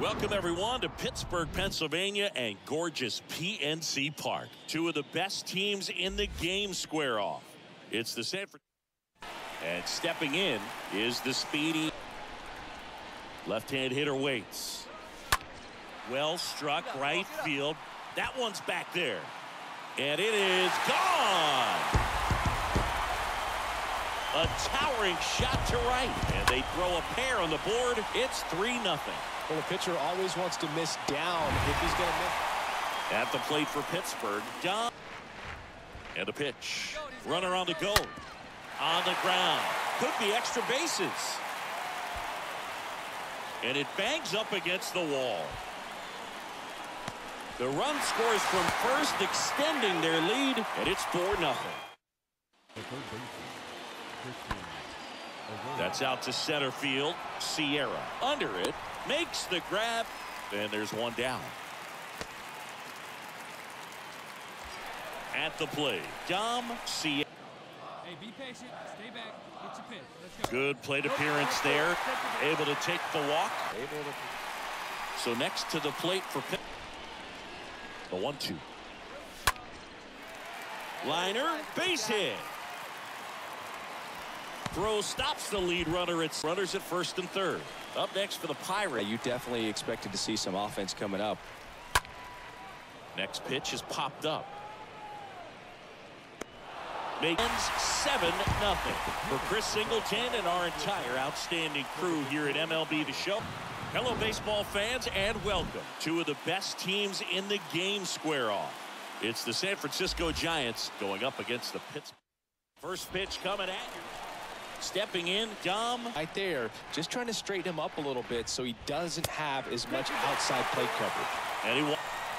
Welcome, everyone, to Pittsburgh, Pennsylvania and gorgeous PNC Park. Two of the best teams in the game square off. It's the San Francisco. And stepping in is the speedy left-hand hitter waits. Well struck right field. That one's back there. And it is gone. A towering shot to right. And they throw a pair on the board. It's 3 nothing. Well, a pitcher always wants to miss down if he's going to miss. At the plate for Pittsburgh, Don. And a pitch. Runner on the go. On the ground. Could be extra bases. And it bangs up against the wall. The run scores from first, extending their lead, and it's 4 nothing. That's out to center field. Sierra under it, makes the grab, and there's one down. At the plate, Dom Sierra. Hey, be patient. Stay back. Get your pitch. Let's go. Good plate appearance there. Able to take the walk. So next to the plate for Pitt. The one-two. Liner, base hit. Throw stops the lead runner. It's runners at first and third. Up next for the Pirates. You definitely expected to see some offense coming up. Next pitch is popped up. Makes 7 nothing for Chris Singleton and our entire outstanding crew here at MLB The Show. Hello, baseball fans, and welcome. Two of the best teams in the game square off. It's the San Francisco Giants going up against the Pittsburgh. First pitch coming at you. Stepping in, Dom. Right there, just trying to straighten him up a little bit so he doesn't have as much outside plate coverage. And he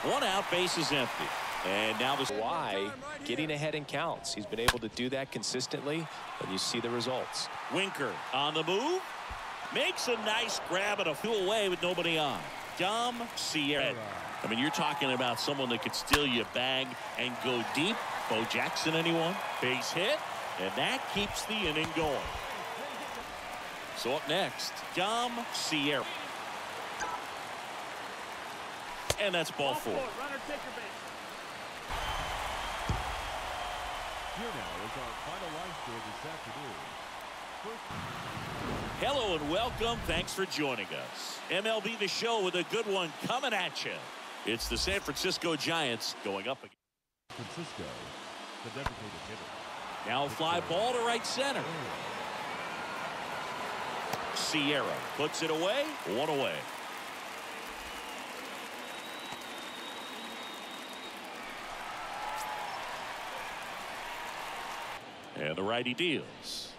one out, base is empty. And now the Why? Getting ahead in counts. He's been able to do that consistently, and you see the results. Winker on the move. Makes a nice grab and a few away with nobody on. Dom Sierra. I mean, you're talking about someone that could steal your bag and go deep. Bo Jackson, anyone? Base hit. And that keeps the inning going. So up next, Dom Sierra. And that's ball four. Runner, take your base. Here now is our final line score this afternoon. First Hello and welcome. Thanks for joining us. MLB The Show with a good one coming at you. It's the San Francisco Giants going up again. Francisco, the designated hitter. Now fly ball to right center. Sierra puts it away. One away. And the righty deals.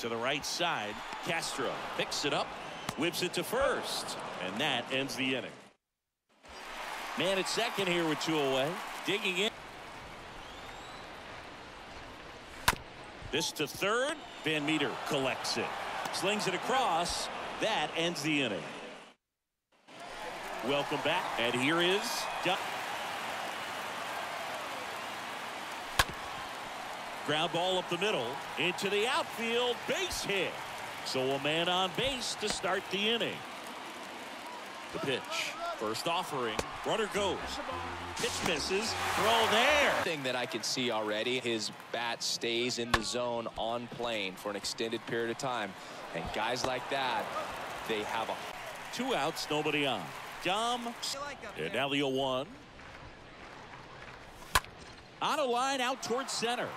To the right side. Castro picks it up. Whips it to first. And that ends the inning. Man at second here with two away. Digging in. This to third. VanMeter collects it. Slings it across. That ends the inning. Welcome back. And here is. Ground ball up the middle. Into the outfield. Base hit. So a man on base to start the inning. The pitch. First offering. Runner goes. Pitch misses. Throw there. Thing that I can see already, his bat stays in the zone on plane for an extended period of time. And guys like that, they have a Two outs, nobody on. Dom. And now the 0-1. On a line out towards center.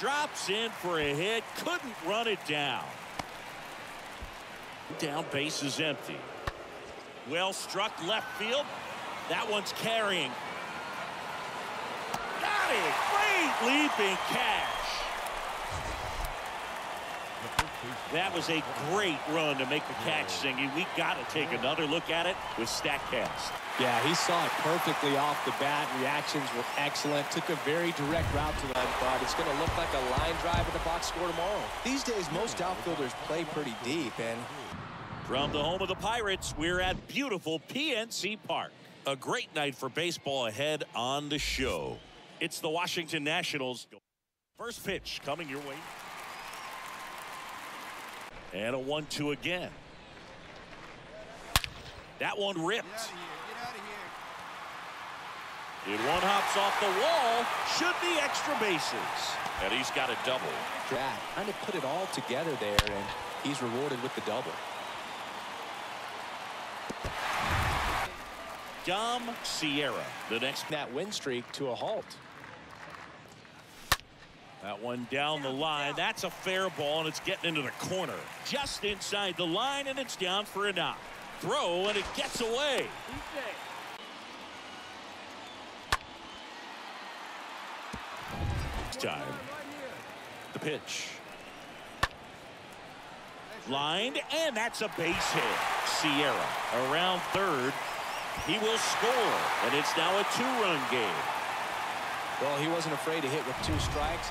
Drops in for a hit. Couldn't run it down. Down base is empty. Well struck left field. That one's carrying. Got it. Great leaping catch. The first baseman. That was a great run to make the catch, Singy. We got to take another look at it with StatCast. Yeah, he saw it perfectly off the bat. Reactions were excellent. Took a very direct route to the line. Thought it's going to look like a line drive in the box score tomorrow. These days, most outfielders play pretty deep, and From the home of the Pirates, we're at beautiful PNC Park. A great night for baseball ahead on the show. It's the Washington Nationals. First pitch coming your way. And a 1-2 again. That one ripped. Get out of here. Get out of here. And one hops off the wall. Should be extra bases. And he's got a double. Jack trying to put it all together there, and he's rewarded with the double. Dom Sierra, the next. That win streak to a halt. That one down the line. That's a fair ball, and it's getting into the corner. Just inside the line, and it's down for a knock. Throw, and it gets away. It's time. The pitch. Lined, and that's a base hit. Sierra around third. He will score, and it's now a two-run game. Well, he wasn't afraid to hit with two strikes.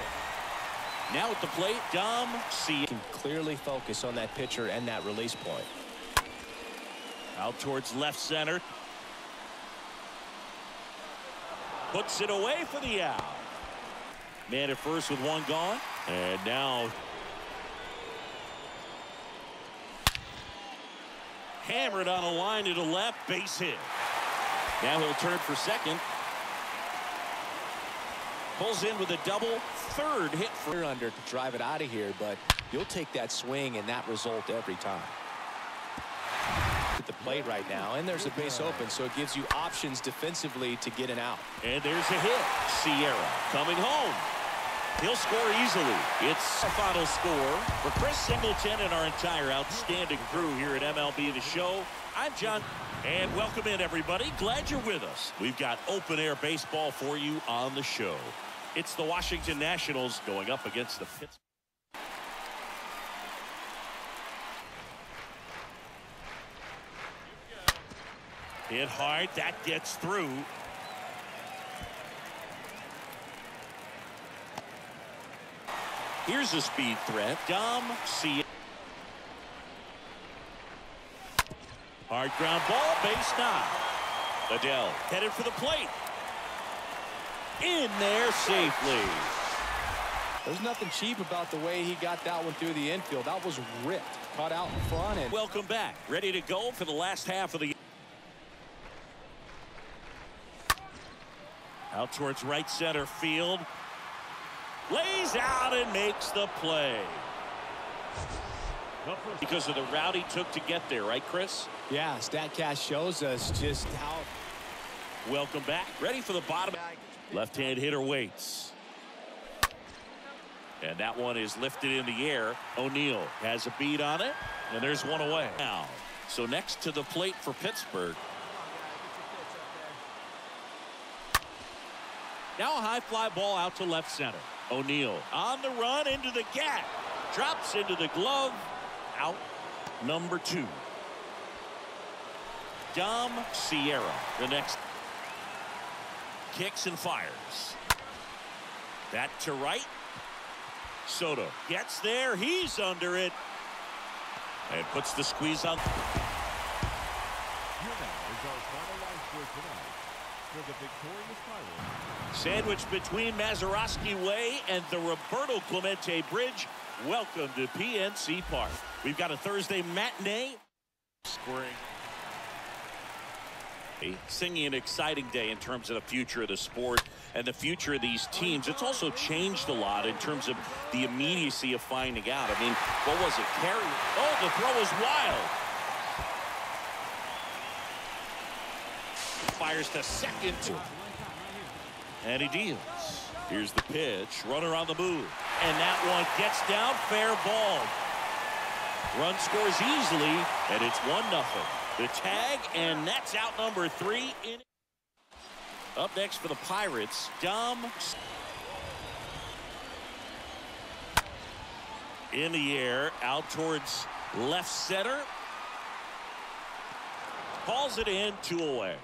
Now at the plate, Dom Sierra. Can clearly focus on that pitcher and that release point. Out towards left center. Puts it away for the out. Man at first with one gone. And now hammered on a line to the left base hit. Now he'll turn for second. Pulls in with a double. Third hit for under to drive it out of here, but you'll take that swing and that result every time. At the plate right now, and there's a base open, so it gives you options defensively to get an out. And there's a hit. Sierra coming home. He'll score easily. It's a final score for Chris Singleton and our entire outstanding crew here at MLB The Show. I'm John, and welcome in, everybody. Glad you're with us. We've got open air baseball for you on the show. It's the Washington Nationals going up against the Pittsburgh. Hit hard. That gets through. Here's a speed threat. Dom C. Hard ground ball, base knock. Adele headed for the plate. In there safely. There's nothing cheap about the way he got that one through the infield. That was ripped. Caught out in front and Welcome back. Ready to go for the last half of the. Out towards right center field. Lays out and makes the play. Because of the route he took to get there, right, Chris? yeah, StatCast shows us just how Welcome back. Ready for the bottom. Left-hand hitter waits. And that one is lifted in the air. O'Neill has a beat on it. And there's one away. Now, so next to the plate for Pittsburgh. Now a high fly ball out to left center. O'Neill on the run into the gap. Drops into the glove. Out number two. Dom Sierra, the next. Kicks and fires. That to right. Soto gets there. He's under it. And puts the squeeze on. Here now is our final line score tonight. Sandwiched between Mazeroski Way and the Roberto Clemente Bridge. Welcome to PNC Park. We've got a Thursday matinee. Scoring. Singing an exciting day in terms of the future of the sport and the future of these teams. It's also changed a lot in terms of the immediacy of finding out. I mean, what was it? Carry. Oh, the throw is wild. Fires to second. And he deals. Here's the pitch. Runner on the move. And that one gets down. Fair ball. Run scores easily. And it's 1 nothing. The tag. And that's out number three. In Up next for the Pirates. Dom. In the air. Out towards left center. Calls it in. Two away.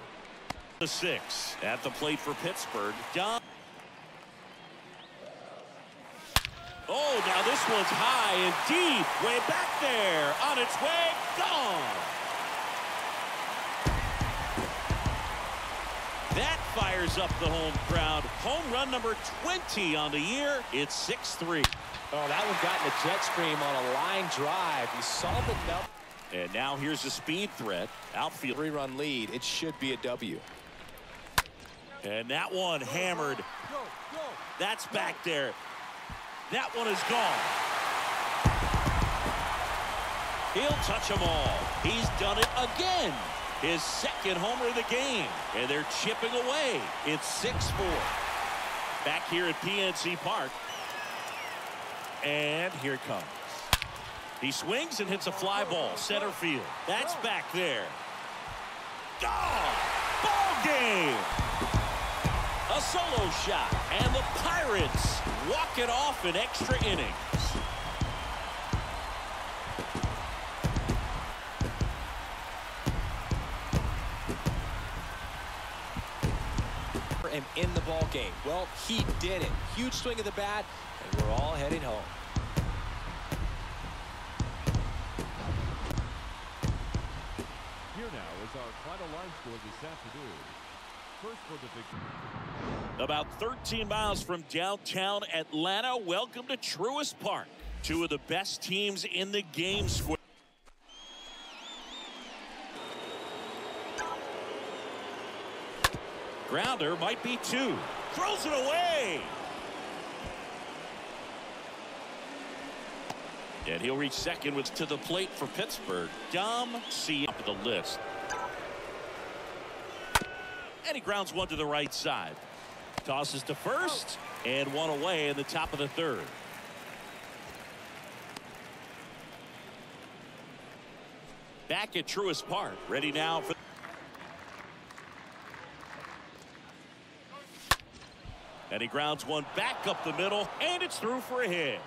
The six at the plate for Pittsburgh. Dom. Oh, now this one's high and deep. Way back there. On its way. Gone. That fires up the home crowd. Home run number 20 on the year. It's 6-3. Oh, that one got in the jet stream on a line drive. You saw the number. And now here's the speed threat. Outfield. Three-run lead. It should be a W. And that one hammered. That's back there. That one is gone. He'll touch them all. He's done it again. His second homer of the game. And they're chipping away. It's 6-4. Back here at PNC Park. And here it comes. He swings and hits a fly ball. Center field. That's back there. Gone. Ball game. A solo shot. And the Pirates walk it off in extra innings. And in the ball game. Well, he did it. Huge swing of the bat, and we're all heading home. Here now is our final line score this afternoon. About 13 miles from downtown Atlanta, welcome to Truist Park. Two of the best teams in the game square. Grounder might be two. Throws it away. And he'll reach second with to the plate for Pittsburgh. Dom C up the list. And he grounds one to the right side. Tosses to first and one away in the top of the third. Back at Truist Park, ready now for. And he grounds one back up the middle, and it's through for a hit.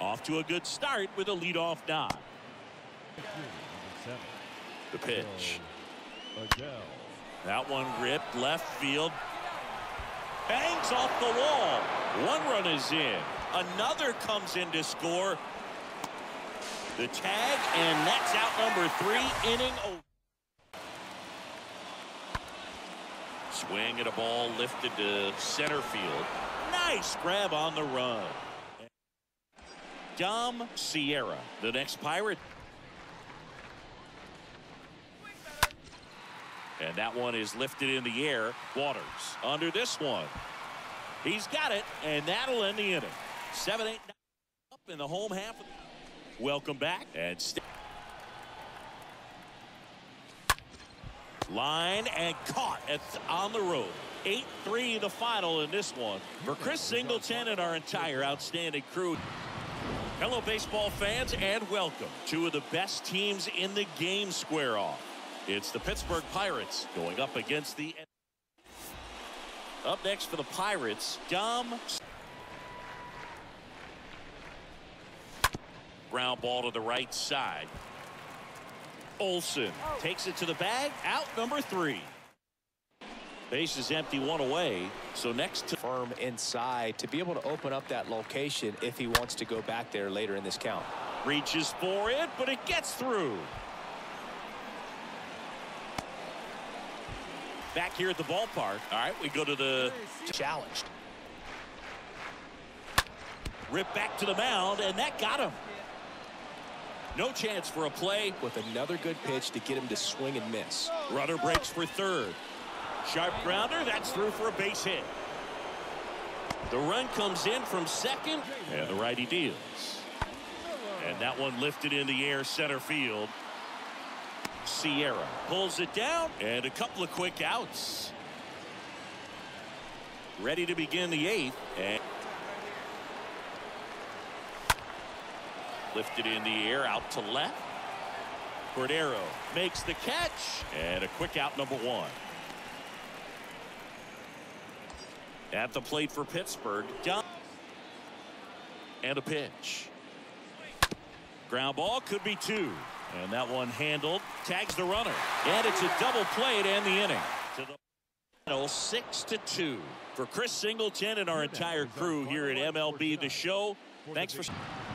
Off to a good start with a leadoff seven. The pitch. Adele. That one ripped left field. Bangs off the wall. One run is in. Another comes in to score. The tag, and that's out number three, inning over. Swing at a ball lifted to center field. Nice grab on the run. Dom Sierra, the next Pirate. And that one is lifted in the air. Waters under this one. He's got it, and that'll end the inning. 7 8 up in the home half. Welcome back. And line and caught at on the road. 8 3 the final in this one. For Chris Singleton and our entire outstanding crew. Hello, baseball fans, and welcome. Two of the best teams in the game square off. It's the Pittsburgh Pirates going up against the. Up next for the Pirates, Dom. Ground ball to the right side. Olson takes it to the bag. Out number three. Base is empty, one away. So next to Firm inside to be able to open up that location if he wants to go back there later in this count. reaches for it, but it gets through. Back here at the ballpark. All right, we go to the Challenged. rip back to the mound, and that got him. No chance for a play. With another good pitch to get him to swing and miss. Runner breaks for third. Sharp grounder, that's through for a base hit. The run comes in from second, and the righty deals. And that one lifted in the air center field. Sierra pulls it down, and a couple of quick outs. Ready to begin the eighth, and lifted in the air out to left. Cordero makes the catch, and a quick out number one. At the plate for Pittsburgh. And a pitch. Ground ball could be two. And that one handled. Tags the runner. And it's a double play to end the inning. To the final, six to two. For Chris Singleton and our entire crew here at MLB The Show. Thanks for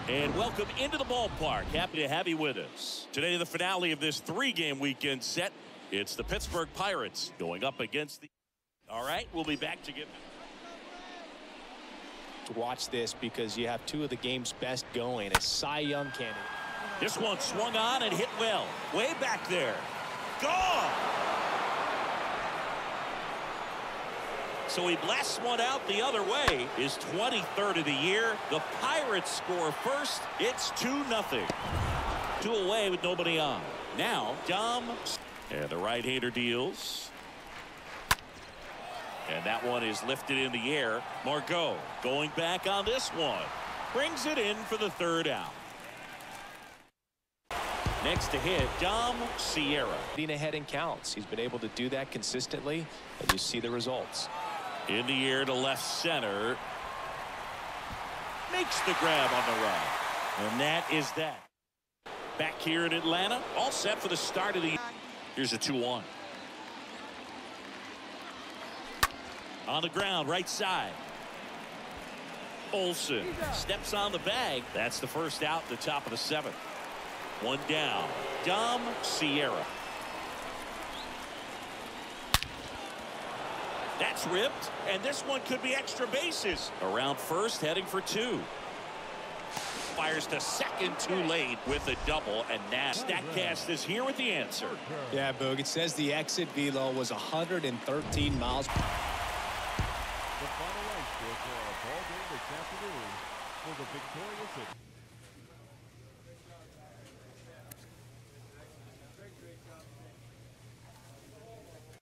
and welcome into the ballpark. Happy to have you with us. Today, the finale of this three-game weekend set. It's the Pittsburgh Pirates going up against the. All right, we'll be back to get. To watch this because you have two of the game's best going. A Cy Young candidate. This one swung on and hit well. Way back there. Gone! So he blasts one out the other way. His 23rd of the year. The Pirates score first. It's 2-0. Two away with nobody on. Now, Dom. And the right-hander deals. And that one is lifted in the air. Margot going back on this one. Brings it in for the third out. Next to hit, Dom Sierra. Getting ahead in counts. He's been able to do that consistently, and you see the results. In the air to left center. Makes the grab on the run. And that is that. Back here in Atlanta, all set for the start of the. Here's a 2-1. On the ground, right side. Olson steps on the bag. That's the first out, the top of the seventh. One down. Dom Sierra. That's ripped, and this one could be extra bases. Around first, heading for two. Fires to second too late with a double, and now StatCast is here with the answer. Yeah, Boog, it says the exit velo was 113 miles. The